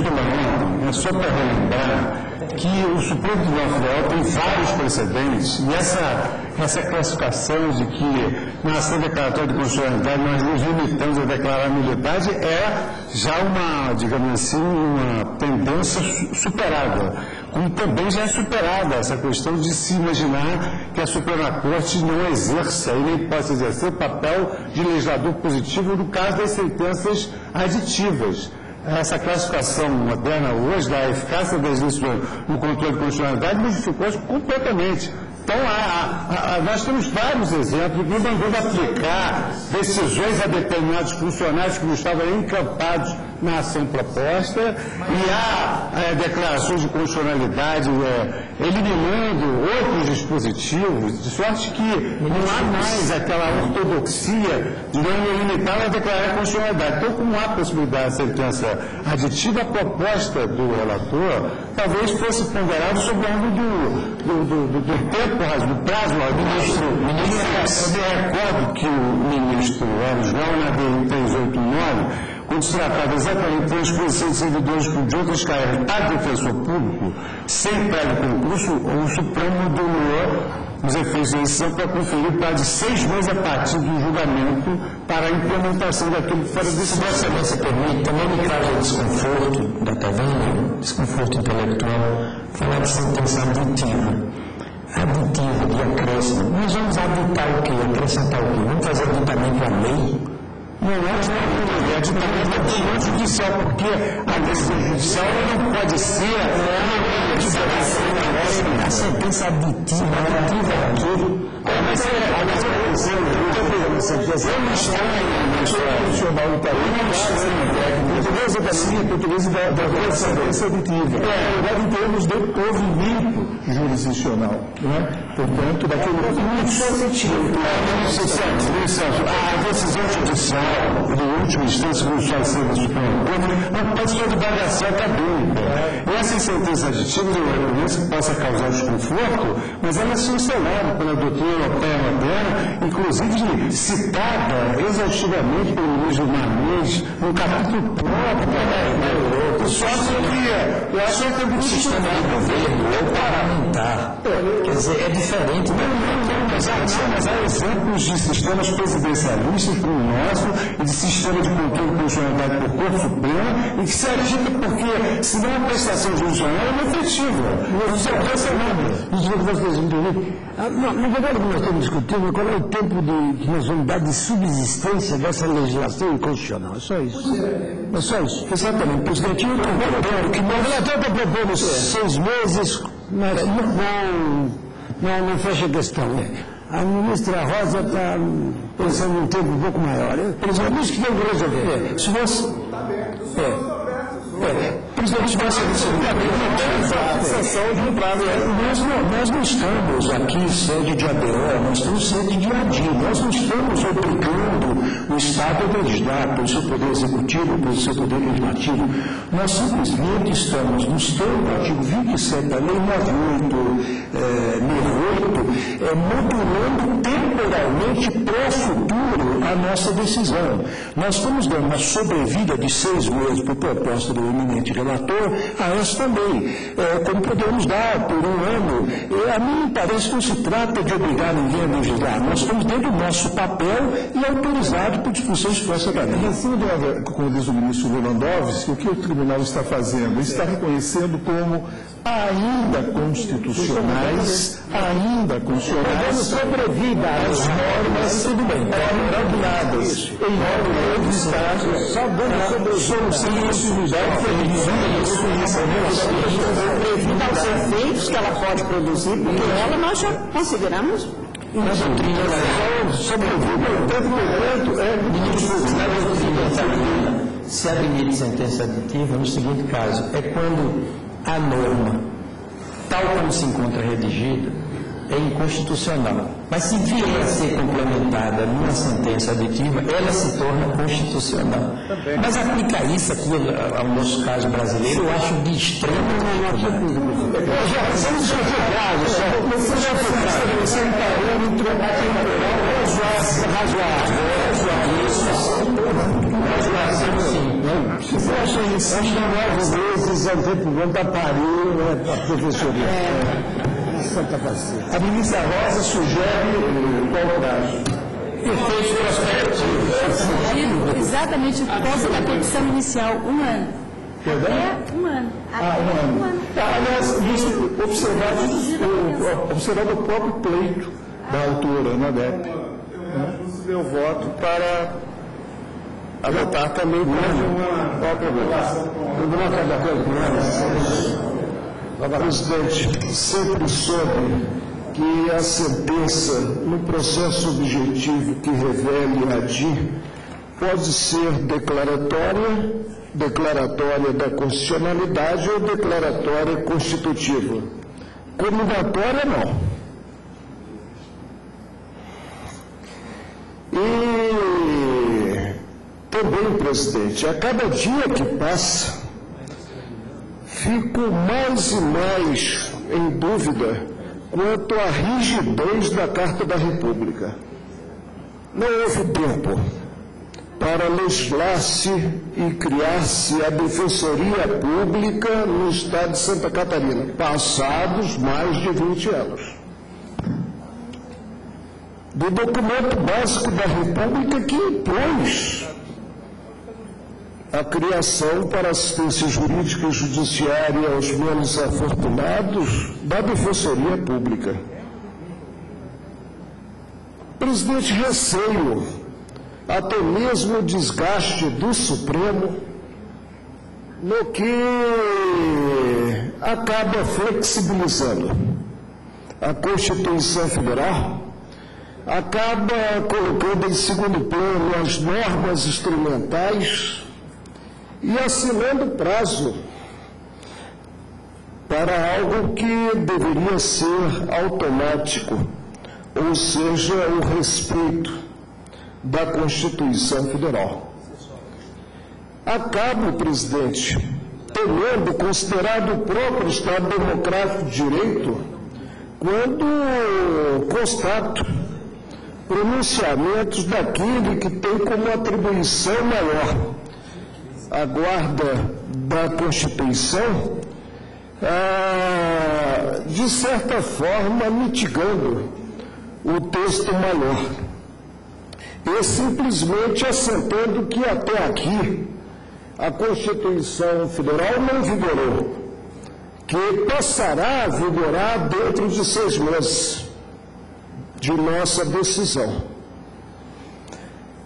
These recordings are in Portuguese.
ontem é só para relembrar que o Supremo Tribunal Federal tem vários precedentes e essa, essa classificação de que na ação declaratória de constitucionalidade nós nos limitamos a declarar nulidade é já uma, digamos assim, uma tendência superada. Como também já é superada essa questão de se imaginar que a Suprema Corte não exerça e nem possa exercer o papel de legislador positivo no caso das sentenças aditivas essa classificação moderna hoje da eficácia das legislações no controle de constitucionalidade modificou-se completamente. Então, há, há, nós temos vários exemplos de mandando aplicar decisões a determinados funcionários que não estavam encampados na ação proposta e há é, declarações de constitucionalidade é, eliminando outros dispositivos, de sorte que não há mais aquela ortodoxia de não limitar a declarar a constitucionalidade. Então, como há possibilidade de sentença aditiva, a proposta do relator talvez fosse ponderada sobre o ângulo do, do, do, do, tempo, do prazo. O ministro, ministro, eu me recordo que o ministro Gal, na DI 389, quando se tratava exatamente de transposição de servidores de outras carreiras a defensor público, sem prévio concurso, o Supremo dominou os efeitos da decisão para conferir prazo de seis meses a partir do julgamento para a implementação daquilo que fora Vossa Excelência permite, também me causa desconforto da Taverna, desconforto intelectual, falar de sentença aditiva. Aditiva, de acréscimo. Nós vamos aditar o quê? Acrescentar o quê? Vamos fazer aditamento à lei? Não é à decisão judicial, porque a decisão judicial não pode ser a sentença aditiva, aditiva. Mas é, mas é, eu não estou nacional italiano, portuguesa da língua portuguesa da, da correspondência aditiva. É, agora em termos de provimento jurisdicional, né? portanto, daquele dispositivo. A decisão judicial, de última instância, como já sendo do Supremo Tribunal, não pode ser divagação acadêmica. Essa incerteza aditiva de uma que possa causar desconforto, mas ela é solucionada pela doutora Altair Moderna, inclusive citada exaustivamente pelo ministro Marmes no capítulo 1 eu só acho que eu acho que é muito sistema de governo ou parlamentar. Quer dizer, é diferente. Não, não mas há, exemplos de sistemas presidencialistas como o nosso e de sistema de controle de constitucionalidade por Corte Suprema e que se agita porque, se não a prestação judicial é inefetiva. Isso é essa não. Isso é o que vocês entendem. Na verdade, o que nós estamos discutindo é qual é o tempo de, que nós vamos dar de subsistência dessa legislação inconstitucional. É só isso. É só isso. Exatamente. Presidente, concordo que o relator está propondo seis meses, mas não, não, não fecha questão. A ministra Rosa está pensando em um tempo um pouco maior. Por exemplo, isso que tem que resolver. Se fosse. É. É, presidente Massa sensação de um prazo. Nós não, nós não estamos aqui sede de ABO, nós estamos sede de ADI. Nós não estamos obrigando o Estado a legislar pelo seu poder executivo, pelo seu poder legislativo. Nós simplesmente estamos, nos termos do artigo 27 da Lei 98, é, 68, é, modulando temporalmente para o futuro a nossa decisão. Nós estamos dando uma sobrevida de seis meses por proposta do eminente relator a esta lei, é, como podemos dar por um ano. E a mim parece que não se trata de obrigar ninguém a legislar. Nós estamos dentro do nosso papel e autorizados por discussão expressa da lei. Como diz o ministro Lewandowski, o que o tribunal está fazendo? Está reconhecendo como ainda constitucionais, ainda constitucionais, sobrevida as normas, tudo bem, reguladas em normas de Estado, só dando sobrevida aos efeitos que ela pode produzir, porque ela nós já consideramos na doutrina sobrevida, tanto quanto é se admite sentença aditiva no seguinte caso, é quando a norma, tal como se encontra redigida, é inconstitucional. Mas se vier a ser complementada numa sentença aditiva, ela se torna constitucional. Também. Mas aplicar isso aqui ao nosso caso brasileiro, eu acho de dificuldade. Vamos discutir casos. Você já foi você um parâmetro razoável. Razoável. Que nove meses é tempo bom para parir né, para a professoria. É. Santa Pacífica. A ministra Rosa sugere qual prazo? Efeitos prospectivos. Exatamente por causa da petição inicial, um ano. Perdão? Até um ano. Ah, um ano. Tá, aliás, observado, observado o próprio pleito da autora, né, Débora? Eu meu voto para adotar também mais uma própria Presidente, sempre soube que a sentença no processo objetivo que revele a DI pode ser declaratória, declaratória da constitucionalidade ou declaratória constitutiva. Combinatória, não. E também, presidente, a cada dia que passa, fico mais e mais em dúvida quanto à rigidez da Carta da República. Não houve tempo para legislar-se e criar-se a Defensoria Pública no Estado de Santa Catarina, passados mais de 20 anos do documento básico da República que impôs a criação para assistência jurídica e judiciária aos menos afortunados da Defensoria Pública. Presidente, receio até mesmo o desgaste do Supremo no que acaba flexibilizando a Constituição Federal acaba colocando em segundo plano as normas instrumentais e assinando prazo para algo que deveria ser automático, ou seja, o respeito da Constituição Federal. Acabo, presidente, temendo, considerado o próprio Estado Democrático de Direito, quando constato pronunciamentos daquele que tem como atribuição maior a guarda da Constituição, ah, de certa forma mitigando o texto maior. E simplesmente assentando que até aqui a Constituição Federal não vigorou, que passará a vigorar dentro de seis meses de nossa decisão.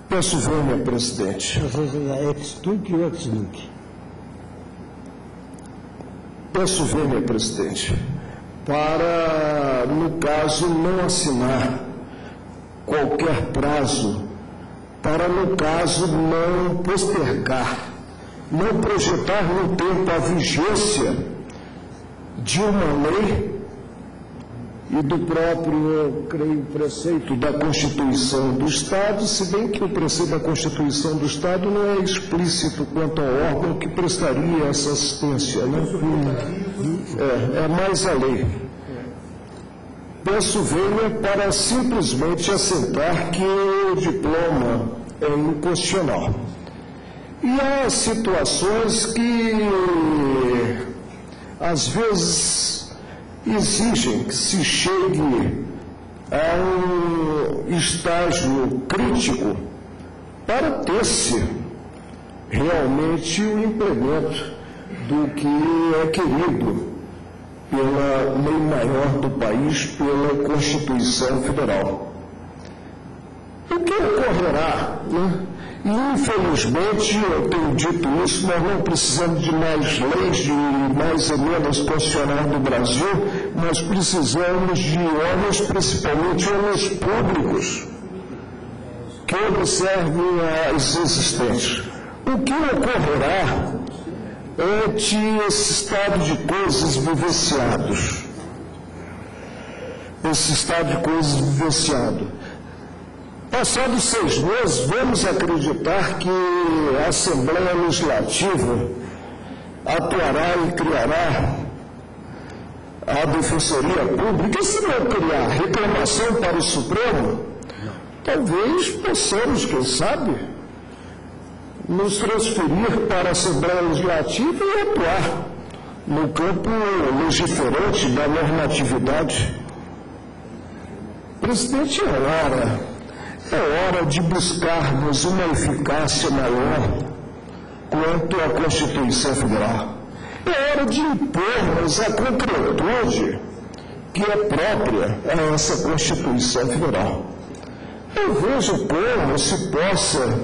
Peço vênia, presidente. Ou ex nunc? Peço vênia, presidente, para, no caso, não assinar qualquer prazo, para, no caso, não postergar, não projetar no tempo a vigência de uma lei e do próprio, creio, preceito da Constituição do Estado, se bem que o preceito da Constituição do Estado não é explícito quanto ao órgão que prestaria essa assistência. Né? É, é mais a lei. Peço venha para simplesmente assentar que o diploma é inconstitucional. E há situações que, às vezes, exigem que se chegue a um estágio crítico para ter-se realmente o implemento do que é querido pela lei maior do país, pela Constituição Federal. O que ocorrerá né, e, infelizmente, eu tenho dito isso, nós não precisamos de mais leis, de mais emendas constitucionais do Brasil, nós precisamos de homens, principalmente homens públicos, que observem as existentes. O que ocorrerá ante esse estado de coisas vivenciados? Esse estado de coisas vivenciado Passados seis meses, vamos acreditar que a Assembleia Legislativa atuará e criará a Defensoria Pública. Se não criar reclamação para o Supremo, talvez possamos, quem sabe, nos transferir para a Assembleia Legislativa e atuar no campo legiferante da normatividade. Presidente, é hora, é hora de buscarmos uma eficácia maior quanto à Constituição Federal. É hora de impormos a concretude que é própria a essa Constituição Federal. Eu vejo como se possa,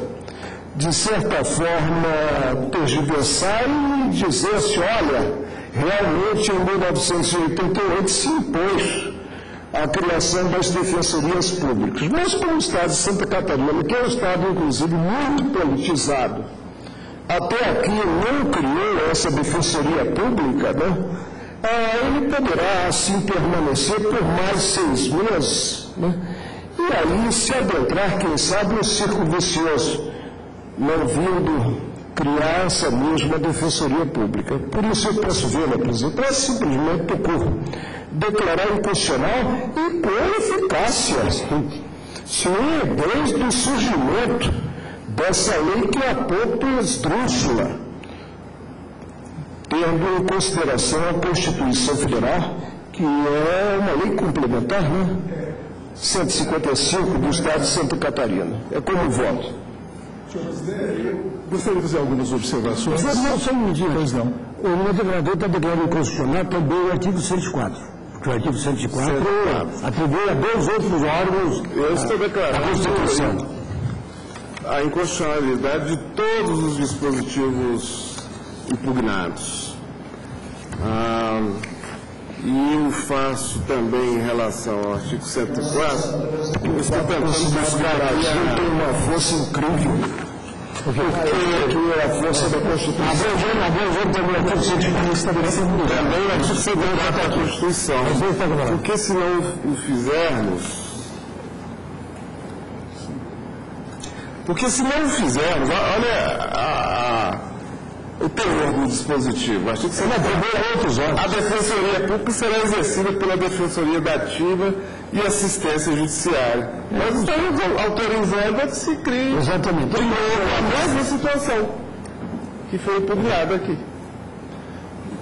de certa forma, tergiversar e dizer assim, olha, realmente em 1988 se impôs a criação das defensorias públicas. Mas como o Estado de Santa Catarina, que é um Estado, inclusive, muito politizado, até aqui não criou essa defensoria pública, né? Ah, ele poderá assim permanecer por mais seis meses, né? e aí se adentrar, quem sabe, no círculo vicioso, não vindo criar essa mesma defensoria pública. Por isso eu peço ver, presidente, para simplesmente por declarar inconstitucional e com eficácia. Sim, desde o surgimento dessa lei que é pouco esdrúxula, tendo em consideração a Constituição Federal, que é uma lei complementar, né? 155 do Estado de Santa Catarina. É como voto. Gostaria de fazer algumas observações. Não, só um minutinho. Pois não. O moderador está declarando inconstitucional também o artigo 104. Porque o artigo 104 atribui a dois outros órgãos Eu estou a declarando Constituição. A inconstitucionalidade de todos os dispositivos impugnados. Ah, e eu faço também em relação ao artigo 104, eu estou tentando buscar aqui a- uma força incrível. Porque aqui é a força da Constituição. Abrangendo, abrangendo também o artigo 104 estabelecendo também o artigo 104 da Constituição. Porque se não o fizermos. Porque se não fizermos, olha a- a- o teor do dispositivo. O artigo 104. A defensoria pública será exercida pela defensoria da ativa e assistência judiciária. Nós estamos autorizando a que se crie Exatamente. de novo a mesma situação que foi impugnada aqui.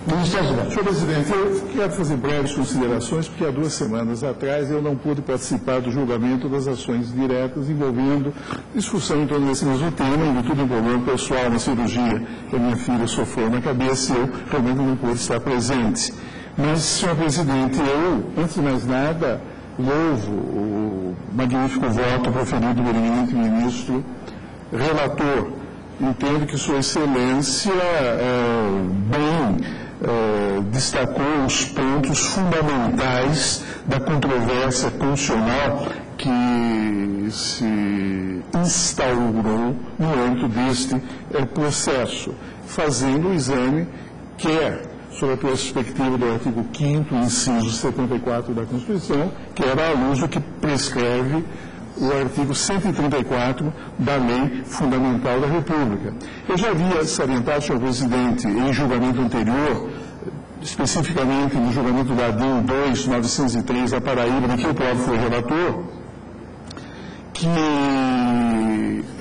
Senhor presidente, eu quero fazer breves considerações, porque há duas semanas atrás eu não pude participar do julgamento das ações diretas envolvendo discussão em torno desse mesmo tema, em virtude de problema pessoal, uma cirurgia que a minha filha sofreu na cabeça e eu realmente não pude estar presente. Mas, senhor presidente, eu, antes de mais nada, louvo o magnífico voto proferido pelo eminente ministro relator. Entendo que Sua Excelência é, bem é, destacou os pontos fundamentais da controvérsia constitucional que se instaurou no âmbito deste é, processo, fazendo o exame quer sob a perspectiva do artigo 5º, inciso 74 da Constituição, que era à luz do que prescreve o artigo 134 da Lei Fundamental da República. Eu já havia salientado, senhor presidente, em julgamento anterior, especificamente no julgamento da DIN 2.903 da Paraíba, em que o próprio foi relator, que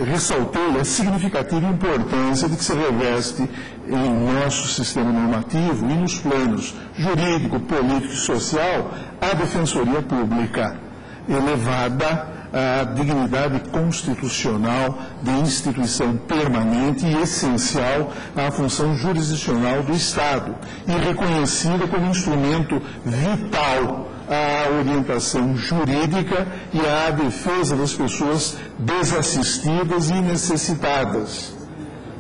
ressaltei a significativa importância de que se reveste em nosso sistema normativo e nos planos jurídico, político e social a defensoria pública elevada à dignidade constitucional de instituição permanente e essencial à função jurisdicional do Estado e reconhecida como instrumento vital à orientação jurídica e à defesa das pessoas desassistidas e necessitadas.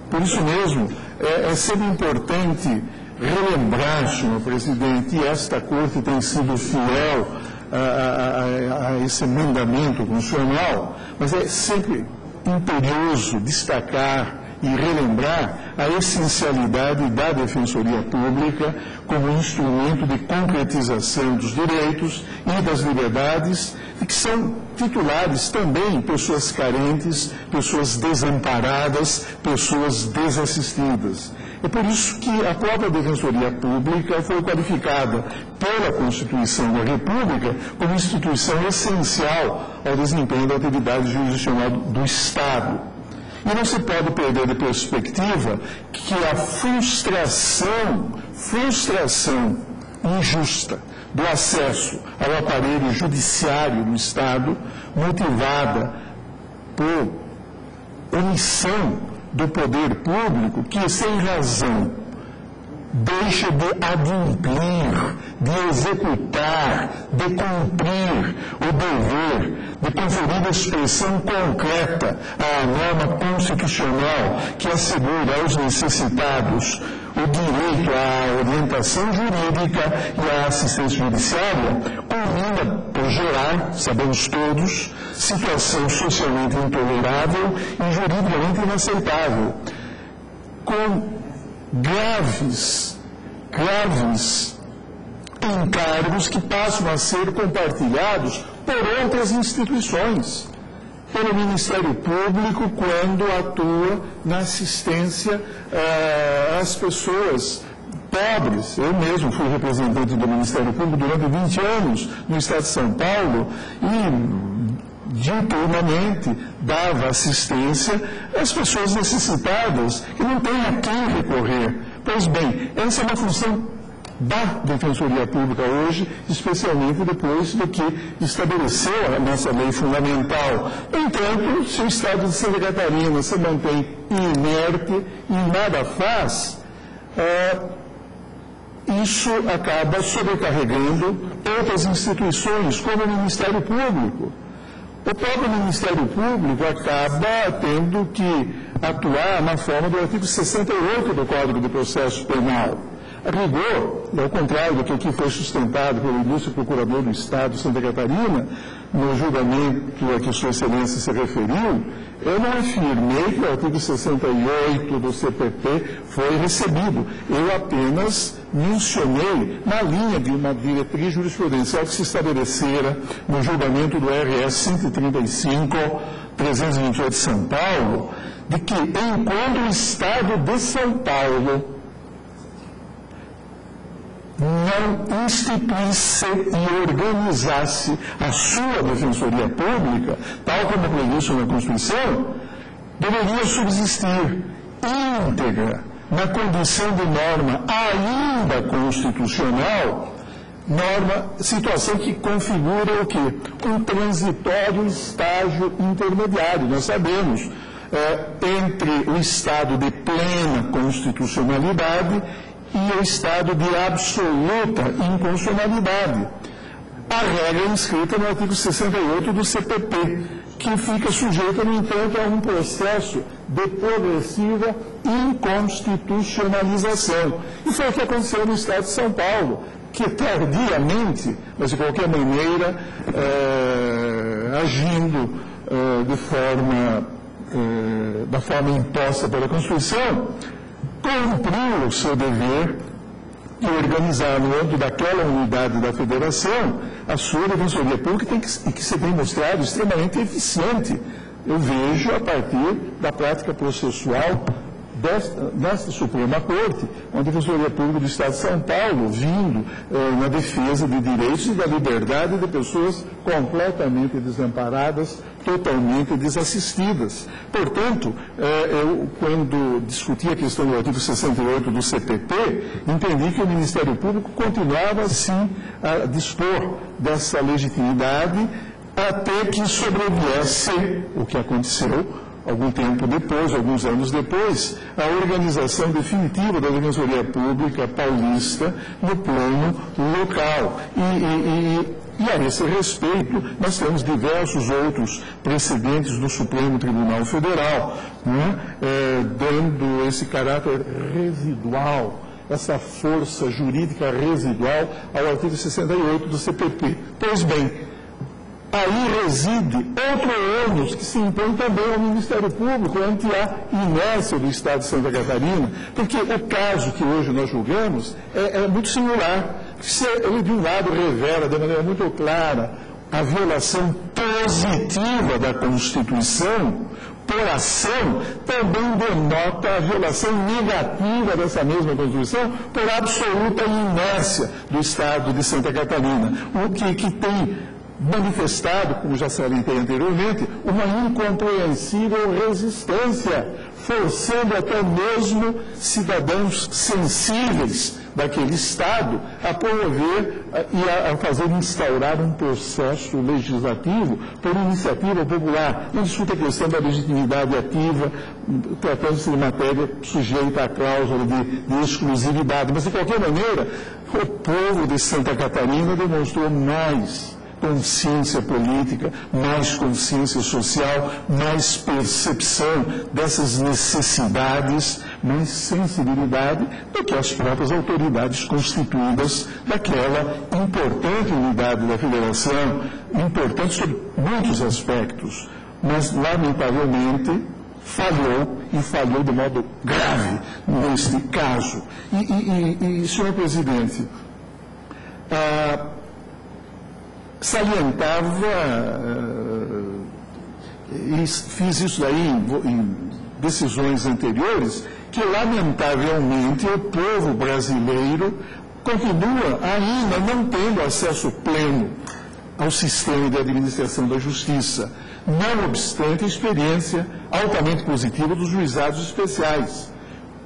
Por isso mesmo, é, é sempre importante relembrar, senhor presidente, e esta Corte tem sido fiel a, a- esse mandamento constitucional, mas é sempre imperioso destacar e relembrar a essencialidade da Defensoria Pública como instrumento de concretização dos direitos e das liberdades e que são titulares também pessoas carentes, pessoas desamparadas, pessoas desassistidas. É por isso que a própria Defensoria Pública foi qualificada pela Constituição da República como instituição essencial ao desempenho da atividade jurisdicional do Estado. E não se pode perder de perspectiva que a frustração, frustração injusta do acesso ao aparelho judiciário do Estado, motivada por omissão do poder público, que sem razão deixa de adimplir, de executar, de cumprir o dever, de conferir expressão concreta à norma constitucional que assegura aos necessitados o direito à orientação jurídica e à assistência judiciária, culmina por gerar, sabemos todos, situação socialmente intolerável e juridicamente inaceitável, com graves, graves encargos que passam a ser compartilhados por outras instituições, pelo Ministério Público quando atua na assistência uh, às pessoas pobres. Eu mesmo fui representante do Ministério Público durante 20 anos no Estado de São Paulo e diuturnamente dava assistência às pessoas necessitadas que não têm a quem recorrer. Pois bem, essa é uma função da Defensoria Pública hoje, especialmente depois do que estabeleceu a nossa lei fundamental. No entanto, se o Estado de Santa Catarina se mantém inerte e nada faz, é, isso acaba sobrecarregando outras instituições, como o Ministério Público. O próprio Ministério Público acaba tendo que atuar na forma do artigo 68 do Código de Processo Penal rigor, ao contrário do que aqui foi sustentado pelo ilustre procurador do Estado Santa Catarina, no julgamento a que Sua Excelência se referiu, eu não afirmei que o artigo 68 do CPP foi recebido. Eu apenas mencionei na linha de uma diretriz jurisprudencial que se estabelecera no julgamento do RS 135, 328 de São Paulo, de que enquanto o Estado de São Paulo não instituísse e organizasse a sua defensoria pública, tal como previsto na Constituição, deveria subsistir íntegra na condição de norma ainda constitucional, norma, situação que configura o quê? Um transitório estágio intermediário. Nós sabemos, é, entre o estado de plena constitucionalidade e o estado de absoluta inconstitucionalidade. A regra é inscrita no artigo 68 do CPP, que fica sujeita, no entanto, a um processo de progressiva inconstitucionalização. E foi o que aconteceu no Estado de São Paulo, que tardiamente, mas de qualquer maneira, é, agindo é, de forma, é, da forma imposta pela Constituição, cumpriu o seu dever e organizar no âmbito daquela unidade da federação a sua defensoria pública tem que, que ser demonstrado extremamente eficiente. Eu vejo a partir da prática processual desta, Suprema Corte, uma Defensoria Pública do Estado de São Paulo, vindo eh, na defesa de direitos e da liberdade de pessoas completamente desamparadas, totalmente desassistidas. Portanto, eh, eu, quando discuti a questão do artigo 68 do CPP, entendi que o Ministério Público continuava, sim, a dispor dessa legitimidade até que sobreviesse o que aconteceu algum tempo depois, alguns anos depois, a organização definitiva da Defensoria Pública Paulista no plano local. E, e, e, e a esse respeito, nós temos diversos outros precedentes do Supremo Tribunal Federal, né, é, dando esse caráter residual essa força jurídica residual ao artigo 68 do CPP. Pois bem, aí reside outro ônus que se impõe também ao Ministério Público ante a inércia do Estado de Santa Catarina, porque o caso que hoje nós julgamos é, é muito singular. Se ele, de um lado, revela de maneira muito clara a violação positiva da Constituição, por ação, também denota a violação negativa dessa mesma Constituição por absoluta inércia do Estado de Santa Catarina, o que, que tem manifestado, como já salientei anteriormente, uma incompreensível resistência, forçando até mesmo cidadãos sensíveis daquele Estado a promover e a, fazer instaurar um processo legislativo por iniciativa popular. Não discute a questão da legitimidade ativa, tratando-se de matéria sujeita à cláusula de, de exclusividade. Mas, de qualquer maneira, o povo de Santa Catarina demonstrou mais consciência política, mais consciência social, mais percepção dessas necessidades, mais sensibilidade do que as próprias autoridades constituídas daquela importante unidade da federação, importante sob muitos aspectos, mas lamentavelmente falhou e falhou de modo grave neste caso. E, e, e, e senhor presidente, ah, salientava, uh, e fiz isso aí em, em decisões anteriores, que lamentavelmente o povo brasileiro continua ainda não tendo acesso pleno ao sistema de administração da justiça, não obstante a experiência altamente positiva dos juizados especiais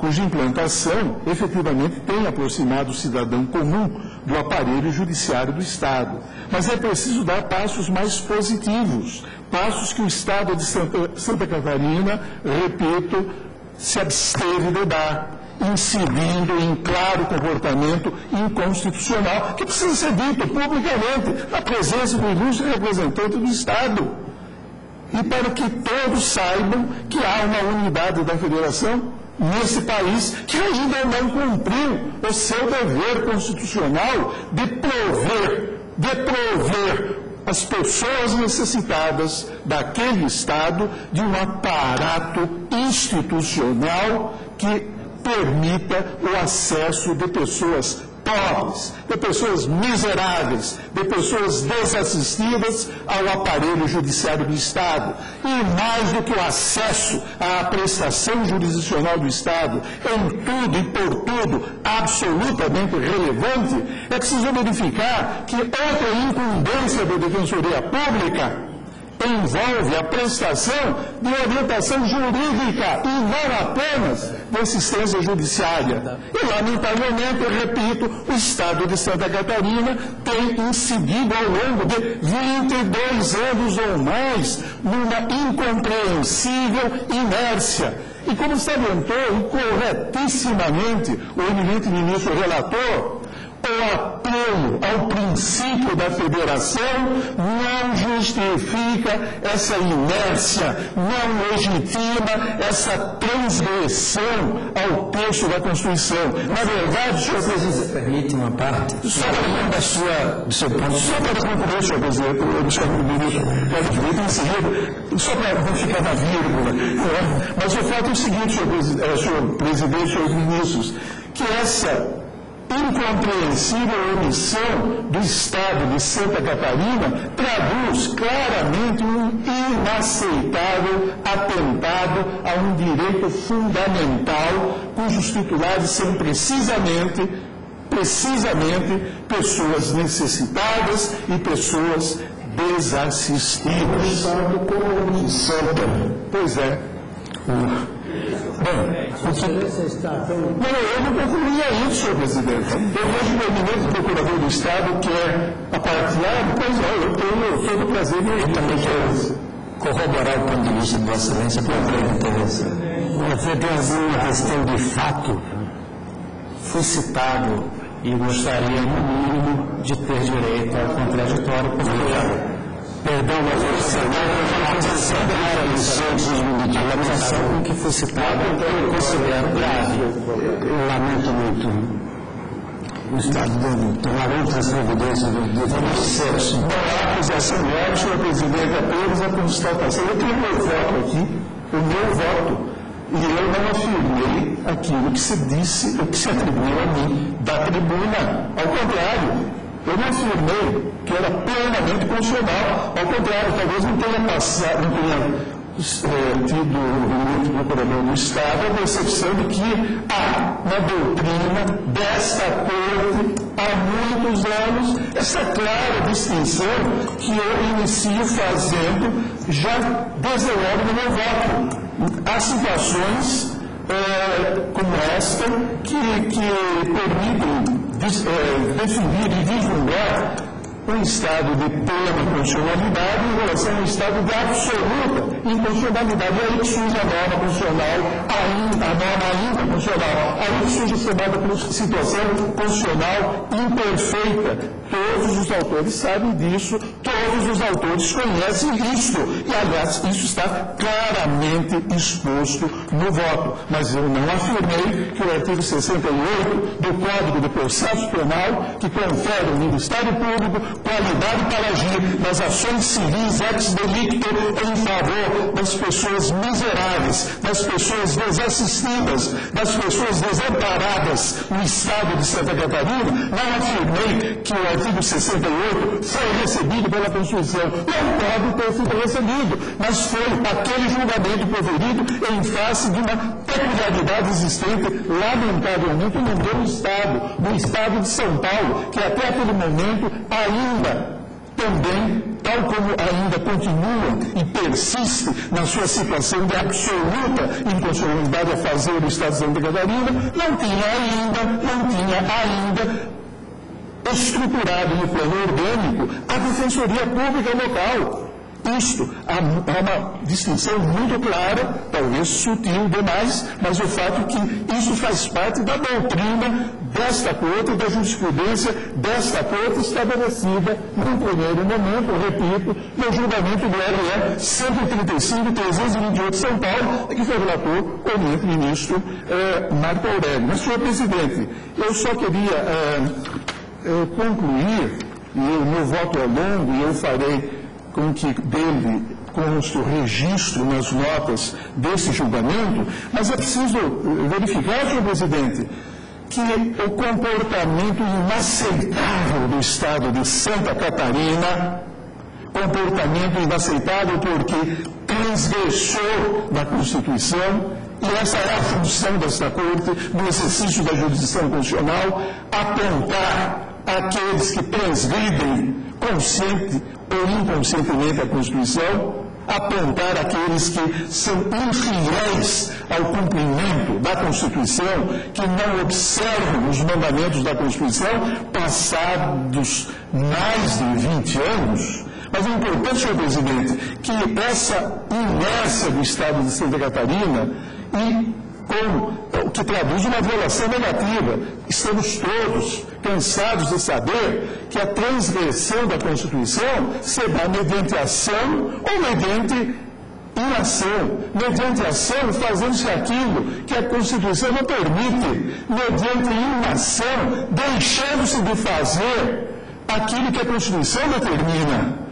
cuja implantação efetivamente tem aproximado o cidadão comum do aparelho judiciário do Estado. Mas é preciso dar passos mais positivos, passos que o Estado de Santa, Santa Catarina, repito, se absteve de dar, incidindo em claro comportamento inconstitucional, que precisa ser dito publicamente, na presença do ilustre representante do Estado. E para que todos saibam que há uma unidade da federação nesse país que ainda não cumpriu o seu dever constitucional de prover, de prover as pessoas necessitadas daquele Estado de um aparato institucional que permita o acesso de pessoas pobres, de pessoas miseráveis, de pessoas desassistidas ao aparelho judiciário do Estado. E mais do que o acesso à prestação jurisdicional do Estado, em tudo e por tudo absolutamente relevante, é preciso verificar que outra incumbência da Defensoria Pública envolve a prestação de orientação jurídica e não apenas de assistência judiciária. E, lamentavelmente, eu repito, o Estado de Santa Catarina tem incidido ao longo de 22 anos ou mais numa incompreensível inércia. E como salientou corretissimamente o eminente ministro relator, o apelo ao princípio da federação não justifica essa inércia, não legitima essa transgressão ao texto da Constituição. Na verdade, senhor presidente. Permite uma parte? Só para, sua, do seu ponto, só para concluir, senhor presidente, eu senhor ministro, pode direito em seguida, só para não ficar na vírgula. É, mas o fato é o seguinte, senhor, eh, senhor presidente, senhores ministros, que essa incompreensível omissão do Estado de Santa Catarina traduz claramente um inaceitável atentado a um direito fundamental cujos titulares são precisamente, precisamente pessoas necessitadas e pessoas desassistidas. Pois é. Bom, porque... Não, eu não concluía isso, senhor presidente. Eu vejo o eminente procurador do Estado que é apartilhado, pois é, eu tenho todo o prazer em eu também quero corroborar o ponto de vista de Vossa Excelência para o interesse. Você tem alguma questão de fato? Fui citado e gostaria, no mínimo, de ter direito ao contraditório, porque Perdão, mas você a acusação que foi citada eu considero grave. Eu lamento muito. O Estado deve tomar outras providências de processo. Não há acusação senhor presidente, apenas a constatação. Eu tenho meu voto aqui, o meu voto. E eu não afirmei aquilo que se disse, o que se atribuiu a mim da tribuna. Ao contrário, eu não afirmei que era plenamente constitucional. Ao contrário, talvez não tenha passado, não tenha é, tido o último procurador do Estado a percepção de que há na doutrina desta corte há muitos anos essa clara distinção que eu inicio fazendo já desde logo no meu voto. Há situações é, como esta que, que permitem definir e divulgar um estado de plena constitucionalidade em relação a um estado de absoluta inconstitucionalidade. E aí que surge a norma constitucional, ainda, a norma ainda constitucional. Aí que surge a chamada situação constitucional imperfeita. Todos os autores sabem disso, todos os autores conhecem isso. E, aliás, isso está claramente exposto no voto. Mas eu não afirmei que o artigo 68 do Código de Processo Penal, que confere ao Ministério Público qualidade para agir nas ações civis ex delicto em favor das pessoas miseráveis, das pessoas desassistidas, das pessoas desamparadas no estado de Santa Catarina, não afirmei que o artigo 68 foi recebido pela Constituição. Não pode ter sido recebido, mas foi aquele julgamento proferido em face de uma peculiaridade existente, lamentavelmente, no meu estado, no estado de São Paulo, que até aquele momento ainda também, tal como ainda continua e persiste na sua situação de absoluta inconstitucionalidade a fazer o Estado de Santa Catarina, não tinha ainda, não tinha ainda estruturado no plano orgânico a Defensoria Pública Local. Isto há, uma distinção muito clara, talvez sutil demais, mas o fato é que isso faz parte da doutrina desta corte e da jurisprudência desta corte estabelecida no primeiro momento, repito, no julgamento do LE 135 328 São Paulo, que foi relator o ministro eh, Marco Aurélio. Mas, senhor presidente, eu só queria eh, eh, concluir, e o meu voto é longo, e eu farei com que dele conste o registro nas notas desse julgamento, mas é preciso verificar, senhor presidente, que o comportamento inaceitável do Estado de Santa Catarina, comportamento inaceitável porque transgressou da Constituição, e essa é a função desta Corte, no exercício da jurisdição constitucional, apontar aqueles que transgridem consciente ou inconscientemente a Constituição, apontar aqueles que são infiéis ao cumprimento da Constituição, que não observam os mandamentos da Constituição, passados mais de 20 anos. Mas é importante, senhor presidente, que essa inércia do Estado de Santa Catarina e com, que traduz uma violação negativa. Estamos todos cansados de saber que a transgressão da Constituição se dá mediante ação ou mediante inação, mediante ação fazendo-se aquilo que a Constituição não permite, mediante inação deixando-se de fazer aquilo que a Constituição determina.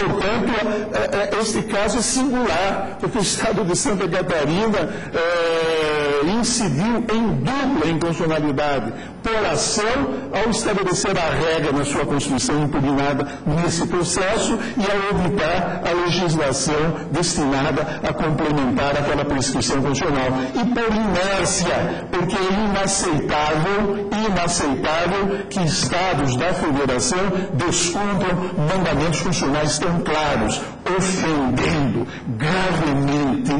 Portanto, é, é, este caso é singular, porque o Estado de Santa Catarina é, incidiu em dupla inconstitucionalidade por ação ao estabelecer a regra na sua Constituição impugnada nesse processo e ao evitar a legislação destinada a complementar aquela prescrição constitucional. E por inércia, porque é inaceitável, inaceitável que Estados da Federação descumpram mandamentos constitucionais tão claros, ofendendo gravemente,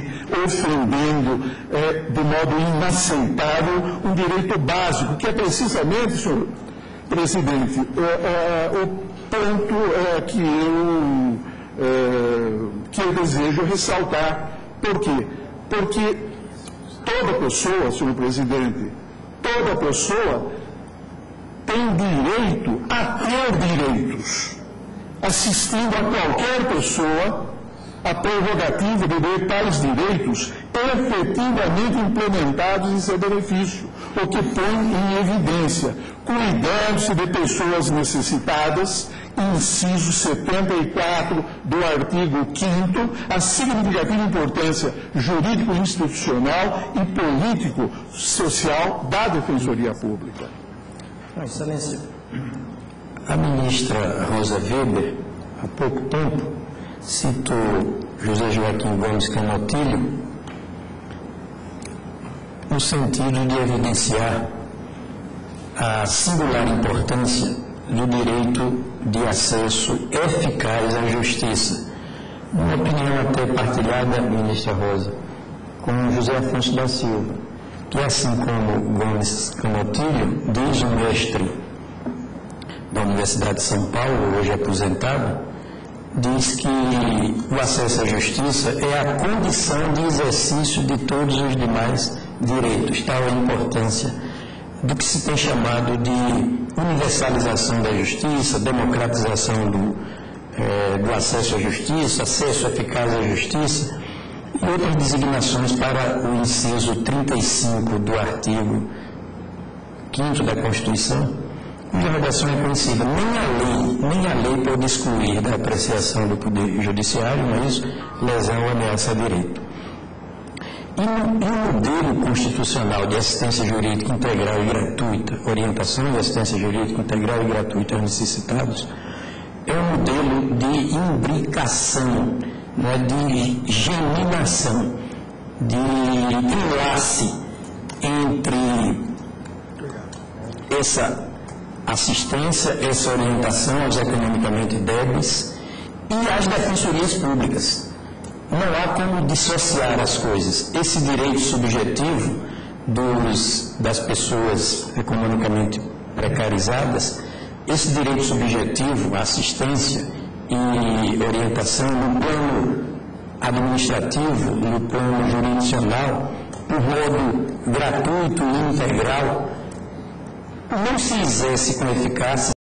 ofendendo é, de modo inaceitável um direito básico, que é precisamente, senhor presidente, é, é, o ponto é, que, eu, é, que eu desejo ressaltar. Por quê? Porque toda pessoa, senhor presidente, toda pessoa tem direito a ter direitos assistindo a qualquer pessoa a prerrogativa de ver tais direitos efetivamente implementados em seu benefício, o que põe em evidência, cuidando-se de pessoas necessitadas, inciso 74 do artigo 5 a significativa importância jurídico-institucional e político-social da Defensoria Pública. Excelência, a ministra Rosa Weber, há pouco tempo, citou José Joaquim Gomes Camotilho, no sentido de evidenciar a singular importância do direito de acesso eficaz à justiça. Uma opinião até partilhada, ministra Rosa, com José Afonso da Silva, que assim como Gomes Camotilho, diz o mestre da Universidade de São Paulo, hoje aposentado, diz que o acesso à justiça é a condição de exercício de todos os demais direitos, tal a importância do que se tem chamado de universalização da justiça, democratização do, é, do acesso à justiça, acesso eficaz à justiça e outras designações para o inciso 35 do artigo 5 da Constituição, cuja redação é conhecida. Nem a lei, nem a lei pode excluir da apreciação do Poder Judiciário, mas lesão ou ameaça a direito. E o modelo constitucional de assistência jurídica integral e gratuita, orientação e assistência jurídica integral e gratuita aos necessitados, é um modelo de imbricação, né, de geminação, de enlace entre essa assistência, essa orientação aos economicamente débeis e às defensorias públicas não há como dissociar as coisas. Esse direito subjetivo dos, das pessoas economicamente precarizadas, esse direito subjetivo, assistência e orientação no plano administrativo, no plano jurisdicional, por modo gratuito e integral, não se exerce com eficácia